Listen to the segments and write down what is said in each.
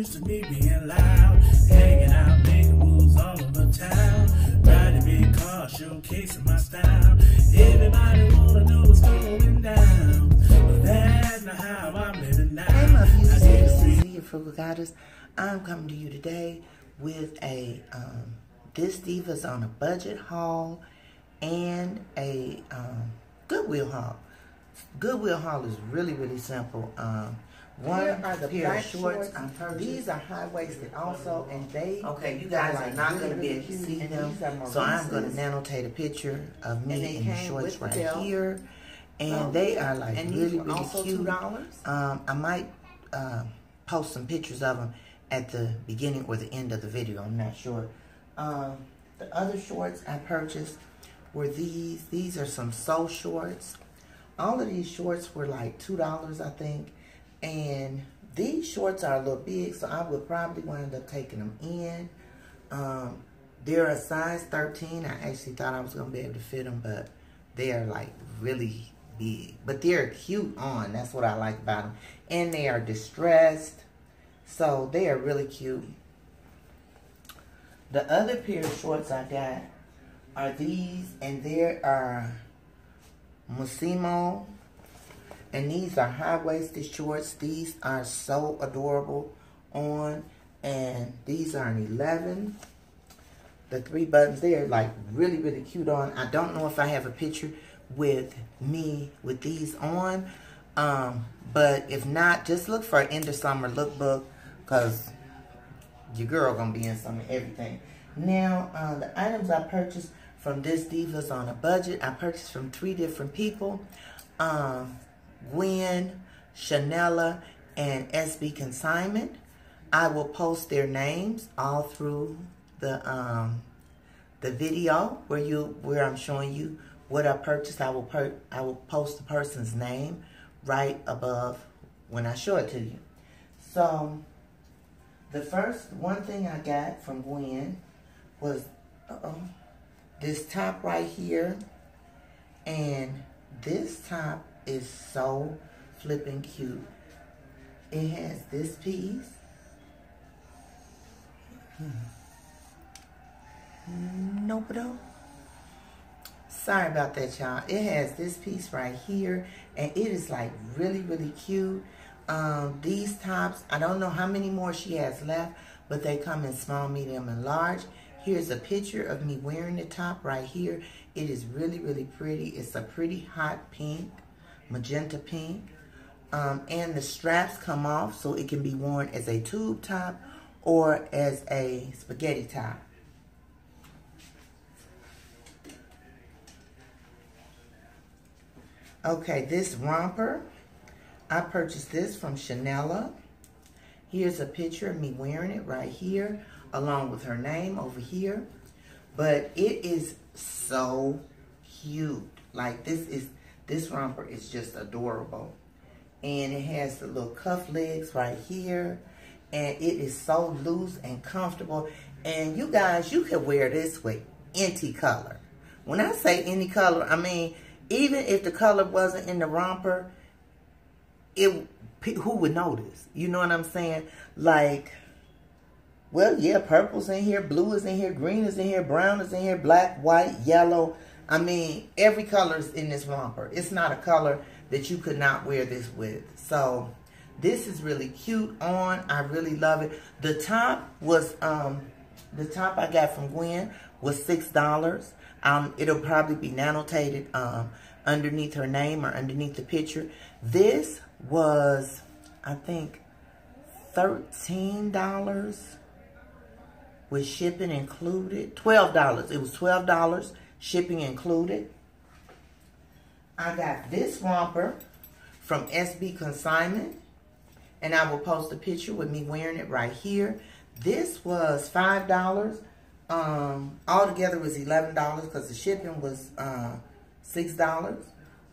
used to be being loud, hanging out, making moves all over town. Riding big showcasing my style. Everybody wanna know what's going down. But that's not how I'm living now. Hey, my beautiful is Nia Frugal Goddess. I'm coming to you today with a um, This Diva's on a budget haul and a um, Goodwill haul. Goodwill haul is really, really simple. Um, Here are the pair black of shorts. I purchased. These are high-waisted also, and they Okay, you guys are are not gonna be able to see them. So I'm going gonna annotate a picture of me in the shorts with the right here. And Oh, they are like and really, really also cute. $2? Um, I might uh, post some pictures of them at the beginning or the end of the video. I'm not sure. Um, the other shorts I purchased were these. These are some sew shorts. All of these shorts were like $2, I think. And these shorts are a little big, so I would probably wind up taking them in. Um, they're a size 13. I actually thought I was going to be able to fit them, but they're like really big. But they're cute on. That's what I like about them. And they are distressed. So they are really cute. The other pair of shorts I got are these. And there are Mossimo. And these are high-waisted shorts. These are so adorable on. And these are an 11 the three buttons there like really really cute on i don't know if i have a picture with me with these on um but if not just look for an end of summer lookbook because your girl gonna be in some everything now uh, the items i purchased from this divas on a budget i purchased from three different people um gwen chanela and sb consignment i will post their names all through the um the video where you where I'm showing you what I purchased. I will per I will post the person's name right above when I show it to you. So the first one thing I got from Gwen was uh oh this top right here, and this top is so flipping cute. It has this piece. Hmm. Nope, no. Sorry about that, y'all. It has this piece right here, and it is like really, really cute. Um, these tops, I don't know how many more she has left, but they come in small, medium, and large. Here's a picture of me wearing the top right here. It is really, really pretty. It's a pretty hot pink, magenta pink. Um, and the straps come off so it can be worn as a tube top or as a spaghetti top. Okay, this romper, I purchased this from Chanela. Here's a picture of me wearing it right here, along with her name over here. But it is so cute. Like this is, this romper is just adorable. And it has the little cuff legs right here. And it is so loose and comfortable. And you guys, you can wear this with any color. When I say any color, I mean, even if the color wasn't in the romper, it who would notice? You know what I'm saying? Like, well, yeah, purple's in here, blue is in here, green is in here, brown is in here, black, white, yellow. I mean, every color is in this romper. It's not a color that you could not wear this with. So, this is really cute on. I really love it. The top was, um, the top I got from Gwen was $6. Um, it'll probably be annotated um, underneath her name or underneath the picture. This was, I think, $13 with shipping included. $12. It was $12, shipping included. I got this romper from SB Consignment. And I will post a picture with me wearing it right here. This was $5. Um, altogether was $11 because the shipping was uh, $6.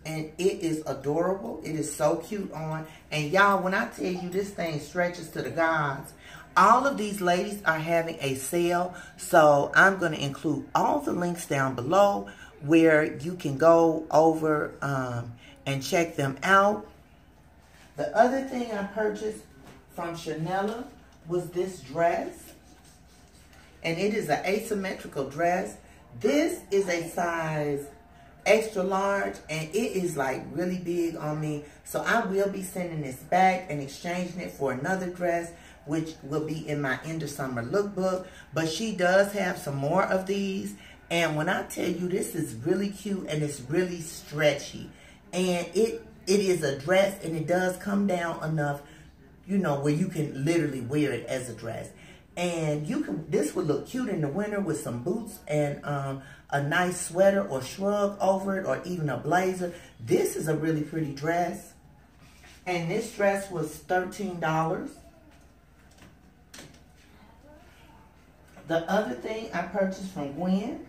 And it is adorable. It is so cute on. And y'all, when I tell you this thing stretches to the gods, all of these ladies are having a sale. So I'm going to include all the links down below where you can go over um, and check them out. The other thing I purchased from Chanela was this dress. And it is an asymmetrical dress. This is a size extra large and it is like really big on me. So I will be sending this back and exchanging it for another dress which will be in my end of summer lookbook. But she does have some more of these. And when I tell you this is really cute and it's really stretchy. And it it is a dress and it does come down enough, you know, where you can literally wear it as a dress. And you can, this would look cute in the winter with some boots and um, a nice sweater or shrug over it or even a blazer. This is a really pretty dress. And this dress was $13. The other thing I purchased from Gwen,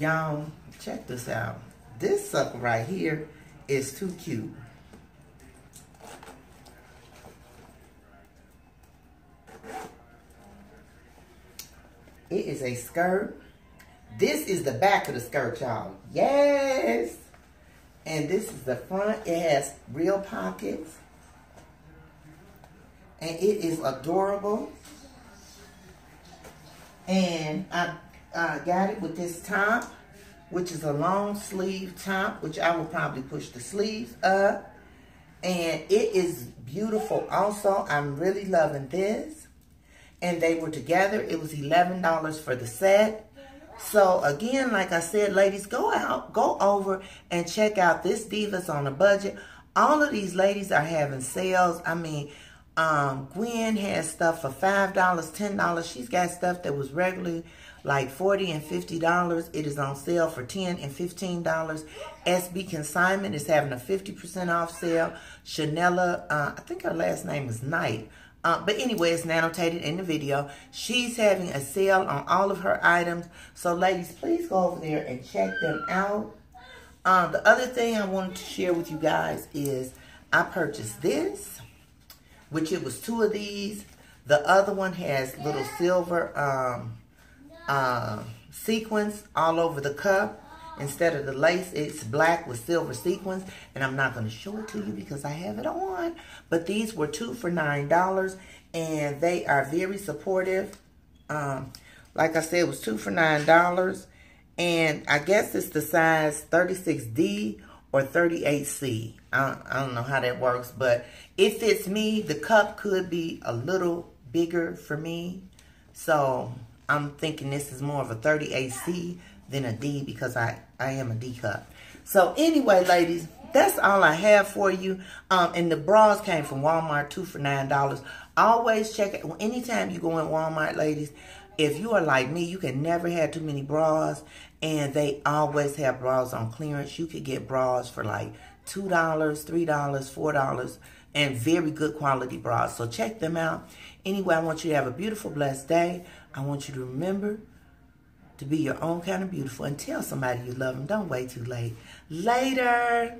y'all, check this out. This sucker right here is too cute. It is a skirt. This is the back of the skirt, y'all. Yes. And this is the front. It has real pockets. And it is adorable. And I uh, got it with this top, which is a long sleeve top, which I will probably push the sleeves up. And it is beautiful also. I'm really loving this. And they were together. It was $11 for the set. So again, like I said, ladies, go out, go over and check out this Divas on a Budget. All of these ladies are having sales. I mean, um, Gwen has stuff for $5, $10. She's got stuff that was regularly like 40 and $50. It is on sale for 10 and $15. SB Consignment is having a 50% off sale. Chanela, uh, I think her last name is Knight. Uh, but anyway, it's annotated in the video. She's having a sale on all of her items. So ladies, please go over there and check them out. Um, the other thing I wanted to share with you guys is I purchased this which it was two of these. The other one has little silver um, uh, sequins all over the cup. Instead of the lace, it's black with silver sequins. And I'm not going to show it to you because I have it on. But these were two for $9. And they are very supportive. Um, like I said, it was two for $9. And I guess it's the size 36D or 38C. I, I don't know how that works, but it fits me. The cup could be a little bigger for me. So I'm thinking this is more of a 38C than a D because I, I am a D cup. So anyway, ladies, that's all I have for you. Um, and the bras came from Walmart, two for $9. Always check it. Anytime you go in Walmart, ladies, if you are like me, you can never have too many bras. And they always have bras on clearance. You could get bras for like $2, $3, $4, and very good quality bras. So check them out. Anyway, I want you to have a beautiful, blessed day. I want you to remember to be your own kind of beautiful and tell somebody you love them. Don't wait too late. Later.